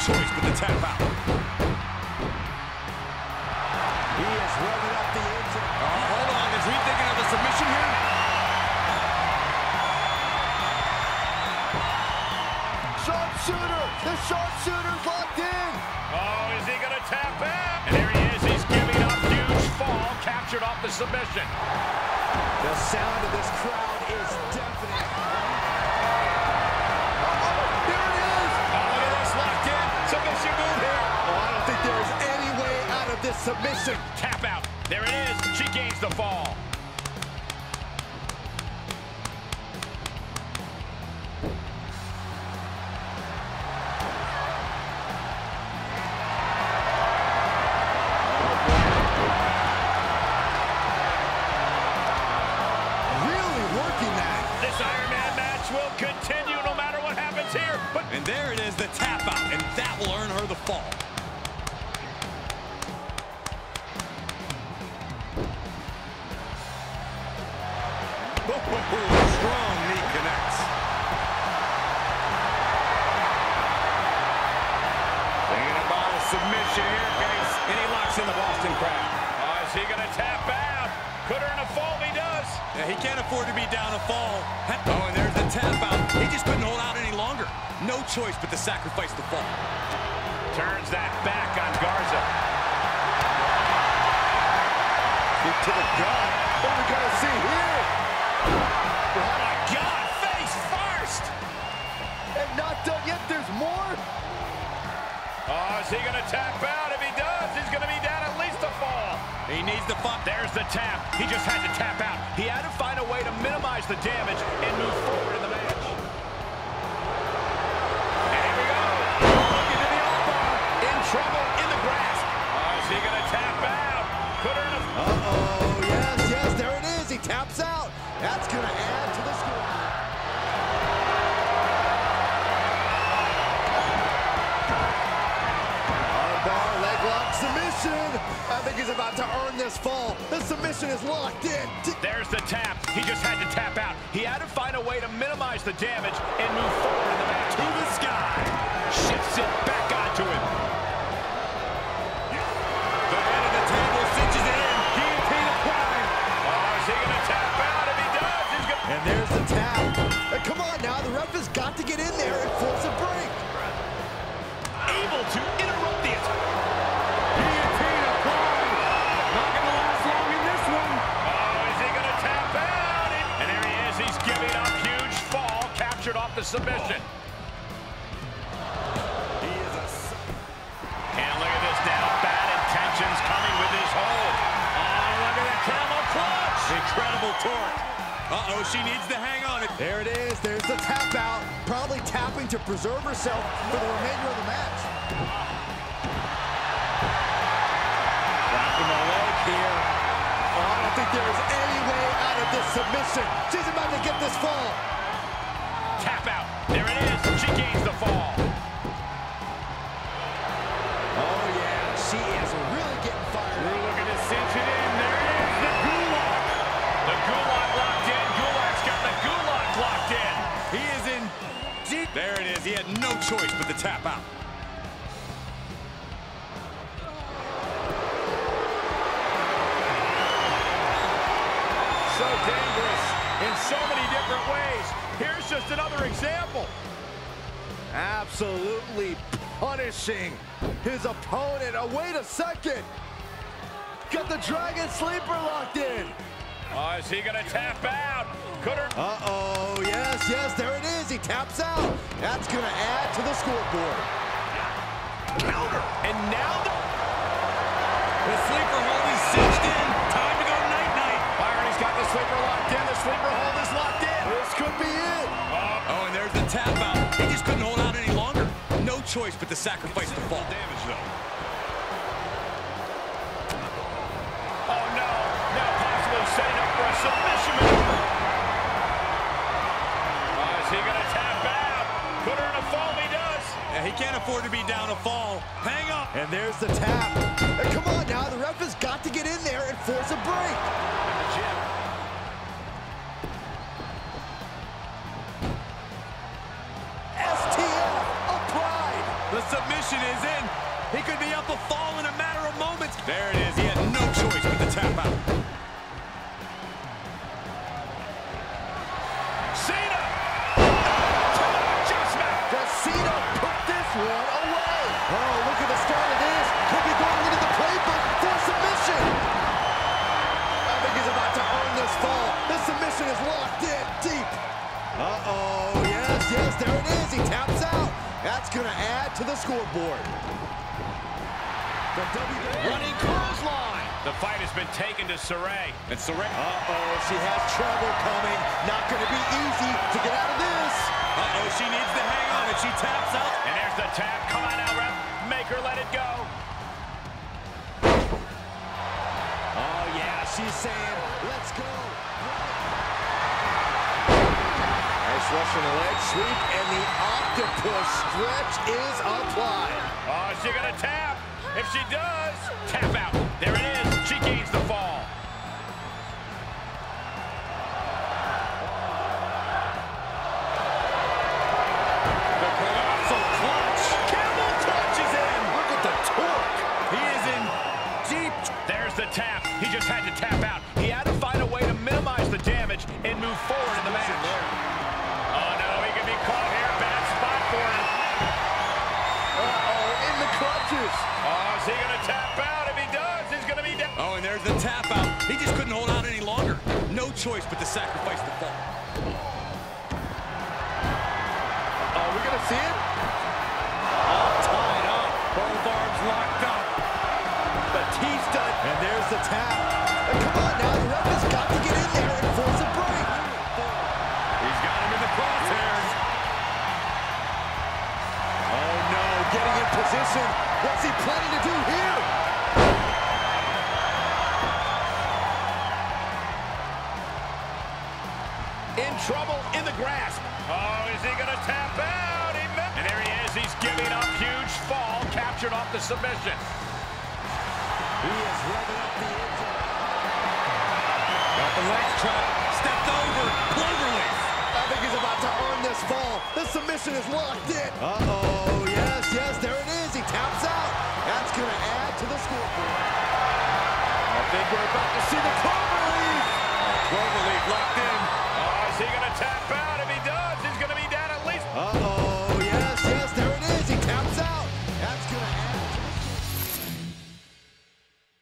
choice but to tap out. He is revving up the engine. Oh, hold on. Is he thinking of a submission here? Sharpshooter! The sharpshooter's locked in! Oh, is he going to tap out? And there he is. He's giving up huge fall. Captured off the submission. The sound of this crowd is deafening. Submission. Tap out. There it is. She gains the fall. Really working that. This Iron Man match will continue no matter what happens here. But And there it is, the tap out, and that will earn her the fall. Here, Case. And he locks in the Boston crab. Oh, is he going to tap out? Could earn a fall. He does. Yeah, he can't afford to be down a fall. Oh, and there's the tap out. He just couldn't hold out any longer. No choice but to sacrifice the fall. Turns that back on Garza. Kick to the gut. Is he going to tap out? If he does, he's going to be down at least a fall. He needs the fall. There's the tap. He just had to tap out. He had to find a way to minimize the damage and move forward in the match. And here we go. To. In trouble, in the grasp. Oh, is he going to tap out? Could earn. Uh-oh. Yes, yes. There it is. He taps out. That's going to add to the score. Submission. I think he's about to earn this fall. The submission is locked in. There's the tap. He just had to tap out. He had to find a way to minimize the damage and move forward in the match. To the sky. Shifts it back onto him. Submission. He is a... And look at this now. Bad intentions coming with his hold. Oh, look at the camel clutch. Incredible torque. Uh-oh, she needs to hang on. There it is. There's the tap out. Probably tapping to preserve herself for the remainder of the match. Wrapping the leg here. Oh, I don't think there is any way out of this submission. She's about to get this fall. Tap out. There it is. She gains the fall. Oh, yeah. She is really getting fired We're looking to cinch it in. There it is. The Gulock. The Gulock locked in. Gulak's got the Gulock locked in. He is in deep. There it is. He had no choice but to tap out. So dangerous in so many different ways. Here's just another example. Absolutely punishing his opponent. Oh, wait a second. Got the Dragon Sleeper locked in. Oh, is he going to tap out? Could her... Uh-oh, yes, yes, there it is. He taps out. That's going to add to the scoreboard. And now the... The sleeper hold is cinched in. Time to go night-night. Byron, he's got the sleeper locked in. The sleeper hold is locked in. This could be it. Oh, and there's the tap out. He just couldn't hold out any longer. No choice but to sacrifice the fall. Damage, though. Oh, no. Now possibly setting up for a submission maneuver. Oh, is he going to tap out? Could earn a fall. He does. Yeah, he can't afford to be down a fall. Hang up. And there's the tap. A fall in a matter of moments. There it is. He had no choice but to tap out. Cena! Adjustment! Does Cena put this one away? Oh, look at the start of this. Could be going into the playbook for submission. I think he's about to earn this fall. This submission is locked in deep. Uh-oh, yes, yes, there it is. He taps out. That's going to add to the scoreboard. The Running clothesline. The fight has been taken to Sarray. And Sarray. Uh-oh, she has trouble coming. Not going to be easy to get out of this. Uh-oh, she needs to hang on. and she taps out, And there's the tap. Come on now, ref. Make her let it go. Oh, yeah, she's saying, let's go. Nice Russian leg sweep, and the octopus stretch is applied. Oh, is she gonna tap? If she does, tap out. There it is. She gains the fall. the colossal clutch. Camel clutch is in. Look at the torque. He is in deep. There's the tap. He just had to tap out. He had to find a way to minimize the damage and move forward in the match. There's the tap out. He just couldn't hold out any longer. No choice but to sacrifice the fall. Are oh, we're going to see it? All tied up. Both arms locked up. Batista, and there's the tap. And come on now, the ref has got to get in there and force a break. He's got him in the crosshairs. Oh no, getting in position. What's he planning to do here? In trouble in the grasp. Oh, is he going to tap out? He and there he is. He's giving up. Huge fall. Captured off the submission. He is revving up the engine. Got the leg trap. Stepped over. Cloverleaf. I think he's about to earn this fall. The submission is locked in. Uh-oh, yes, yes, there it is. He taps out. That's going to add to the scoreboard. I think we're about to see the Cloverleaf. Cloverleaf locked in. Tap out? If he does,